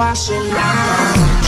I should not.